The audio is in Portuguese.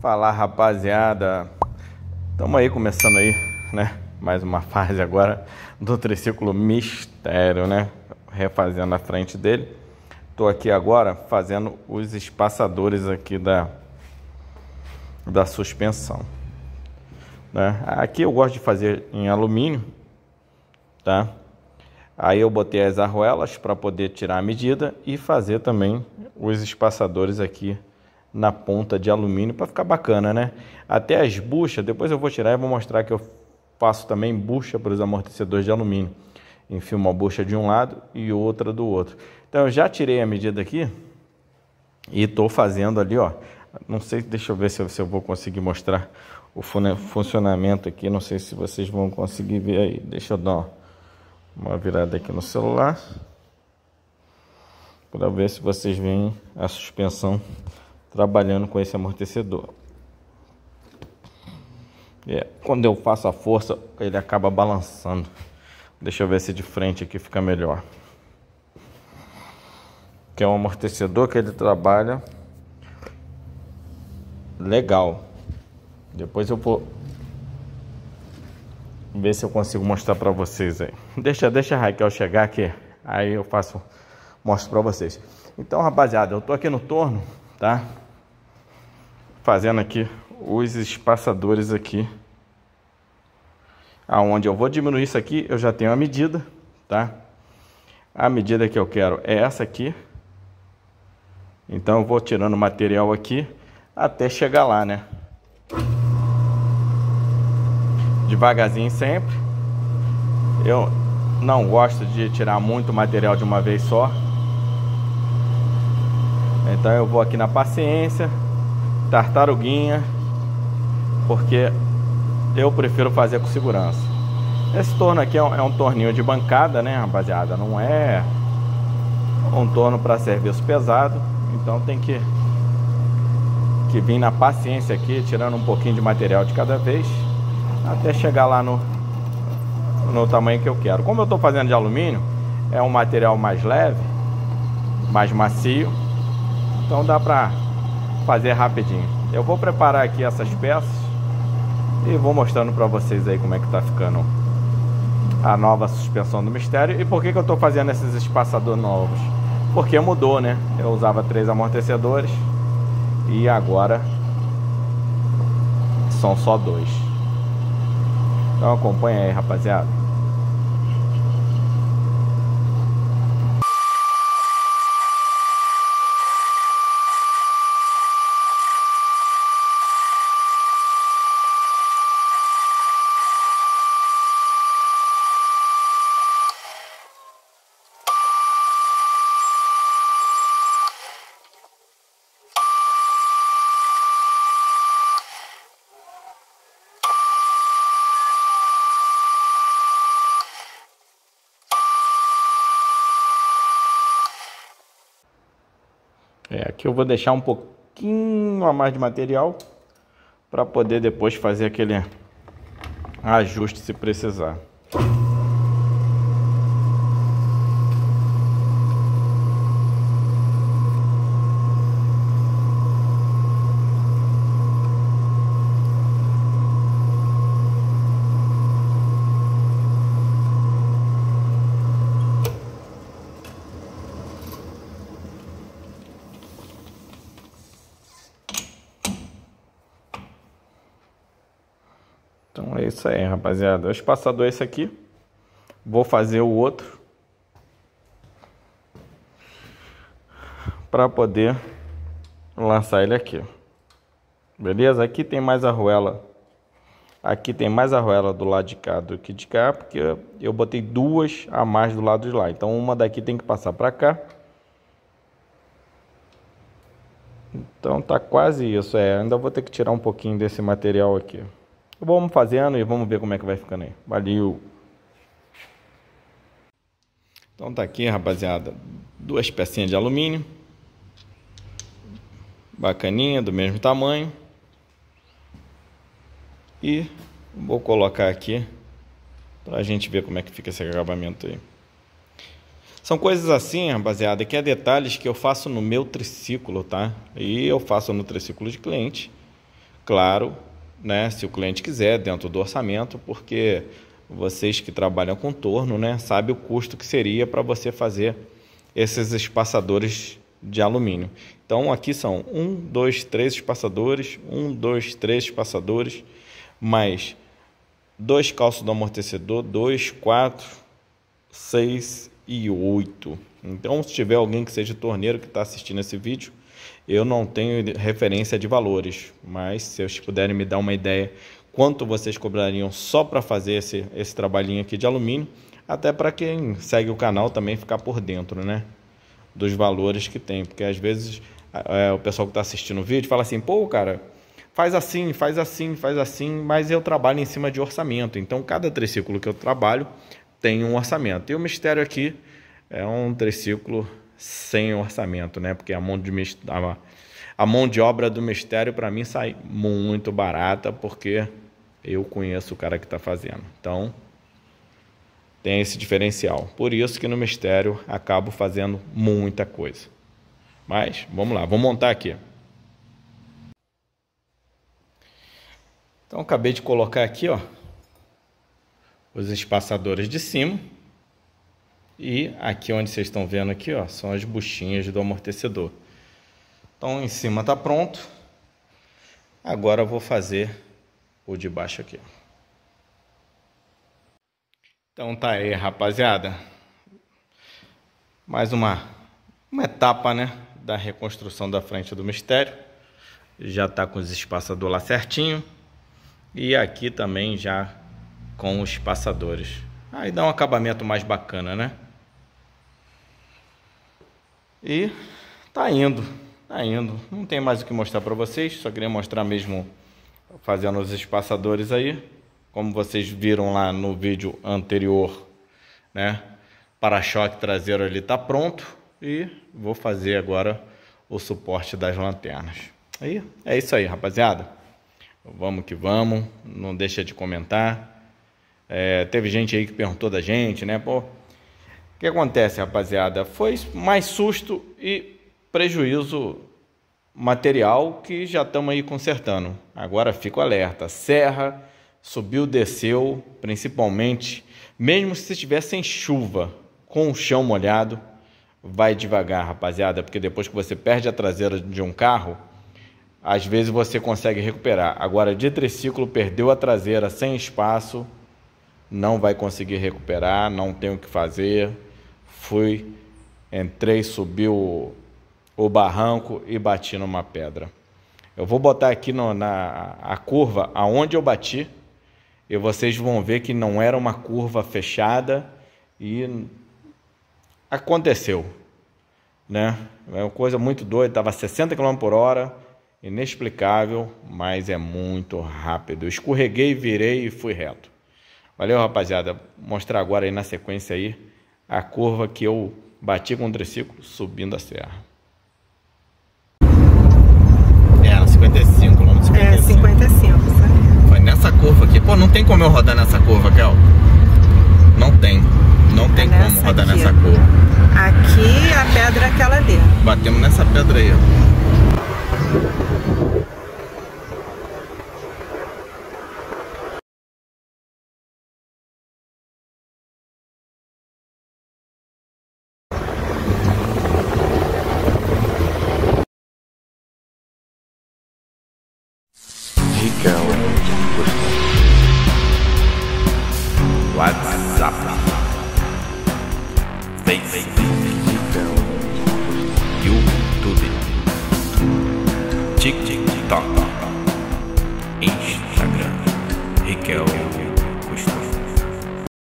Falar rapaziada, estamos aí começando aí, né? Mais uma fase agora do triciclo mistério, né? Refazendo a frente dele. Tô aqui agora fazendo os espaçadores aqui da, da suspensão. Né? Aqui eu gosto de fazer em alumínio, tá? Aí eu botei as arruelas para poder tirar a medida e fazer também os espaçadores aqui na ponta de alumínio para ficar bacana, né? Até as buchas, depois eu vou tirar e vou mostrar que eu faço também bucha para os amortecedores de alumínio. Enfio uma bucha de um lado e outra do outro. Então eu já tirei a medida aqui e estou fazendo ali, ó. Não sei, deixa eu ver se eu, vou conseguir mostrar o funcionamento aqui. Não sei se vocês vão conseguir ver aí. Deixa eu dar uma virada aqui no celular para ver se vocês veem a suspensão trabalhando com esse amortecedor. É, quando eu faço a força, ele acaba balançando. Deixa eu ver se de frente aqui fica melhor. Que é um amortecedor que ele trabalha legal. Depois eu vou ver se eu consigo mostrar para vocês aí. Deixa, deixa a Raquel chegar aqui, aí eu faço, mostro para vocês. Então, rapaziada, eu tô aqui no torno, tá? fazendo aqui os espaçadores aqui. Aonde eu vou diminuir isso aqui, eu já tenho a medida, tá? A medida que eu quero é essa aqui. Então eu vou tirando o material aqui até chegar lá, né? Devagarzinho sempre. Eu não gosto de tirar muito material de uma vez só. Então eu vou aqui na paciência tartaruguinha, porque eu prefiro fazer com segurança. Esse torno aqui é um, é um torninho de bancada, né, rapaziada? Não é um torno para serviço pesado, então tem que que vir na paciência aqui, tirando um pouquinho de material de cada vez, até chegar lá no no tamanho que eu quero. Como eu estou fazendo de alumínio, é um material mais leve, mais macio, então dá para fazer rapidinho. Eu vou preparar aqui essas peças e vou mostrando para vocês aí como é que tá ficando a nova suspensão do Mistério e por que, que eu estou fazendo esses espaçadores novos. Porque mudou, né? Eu usava três amortecedores e agora são só dois. Então acompanha aí, rapaziada. É, aqui eu vou deixar um pouquinho a mais de material para poder depois fazer aquele ajuste se precisar. Então é isso aí, rapaziada. O espaçador é esse aqui. Vou fazer o outro. Para poder lançar ele aqui. Beleza? Aqui tem mais arruela. Aqui tem mais arruela do lado de cá do que de cá, porque eu botei duas a mais do lado de lá. Então uma daqui tem que passar para cá. Então tá quase isso, é. Ainda vou ter que tirar um pouquinho desse material aqui. Vamos fazendo e vamos ver como é que vai ficando aí. Valeu! Então tá aqui, rapaziada, duas pecinhas de alumínio. Bacaninha, do mesmo tamanho. E vou colocar aqui pra gente ver como é que fica esse acabamento aí. São coisas assim, rapaziada, que é detalhes que eu faço no meu triciclo, tá? E eu faço no triciclo de cliente claro, né, se o cliente quiser, dentro do orçamento, porque vocês que trabalham com torno, né, sabe o custo que seria para você fazer esses espaçadores de alumínio. Então aqui são um, dois, três espaçadores, um, dois, três espaçadores, mais dois calços do amortecedor, dois, quatro, seis e oito. Então, se tiver alguém que seja torneiro que está assistindo esse vídeo, eu não tenho referência de valores, mas se vocês puderem me dar uma ideia quanto vocês cobrariam só para fazer esse, esse trabalhinho aqui de alumínio, até para quem segue o canal também ficar por dentro, né? Dos valores que tem, porque às vezes é, o pessoal que está assistindo o vídeo fala assim, pô, cara, faz assim, faz assim, faz assim, mas eu trabalho em cima de orçamento, então cada triciclo que eu trabalho tem um orçamento. E o mistério aqui é um triciclo sem orçamento, né? Porque a mão de, a, mão de obra do mistério para mim sai muito barata, porque eu conheço o cara que está fazendo. Então, tem esse diferencial. Por isso que no mistério acabo fazendo muita coisa. Mas, vamos lá, vou montar aqui. Então, acabei de colocar aqui, ó, os espaçadores de cima. E aqui onde vocês estão vendo aqui, ó, são as buchinhas do amortecedor. Então, em cima está pronto. Agora eu vou fazer o de baixo aqui. Então tá aí, rapaziada. Mais uma, uma etapa, né, da reconstrução da frente do mistério. Já tá com os espaçadores lá certinho. E aqui também já com os espaçadores. Aí dá um acabamento mais bacana, né? E tá indo, tá indo. Não tem mais o que mostrar para vocês, só queria mostrar mesmo fazendo os espaçadores aí. Como vocês viram lá no vídeo anterior, né? Para-choque traseiro ali tá pronto e vou fazer agora o suporte das lanternas. Aí é isso aí, rapaziada. Vamos que vamos, não deixa de comentar. É, teve gente aí que perguntou da gente, né? Pô, que acontece, rapaziada? Foi mais susto e prejuízo material que já estamos aí consertando. Agora fico alerta. Serra, subiu, desceu, principalmente, mesmo se estiver sem chuva, com o chão molhado, vai devagar, rapaziada, porque depois que você perde a traseira de um carro, às vezes você consegue recuperar. Agora, de triciclo, perdeu a traseira sem espaço, não vai conseguir recuperar, não tem o que fazer Fui, entrei, subi o, o barranco e bati numa pedra. Eu vou botar aqui no, na a curva aonde eu bati e vocês vão ver que não era uma curva fechada e aconteceu, né? É uma coisa muito doida, estava 60 km por hora, inexplicável, mas é muito rápido. Eu escorreguei, virei e fui reto. Valeu, rapaziada. Vou mostrar agora aí na sequência aí a curva que eu bati com o triciclo subindo a serra. É, 55, quilômetros 55. É, 55, sabe? Foi nessa curva aqui. Pô, não tem como eu rodar nessa curva, Kel. Não tem. Não tem é como rodar aqui. nessa curva. Aqui a pedra é aquela ali. Batemos nessa pedra aí, ó.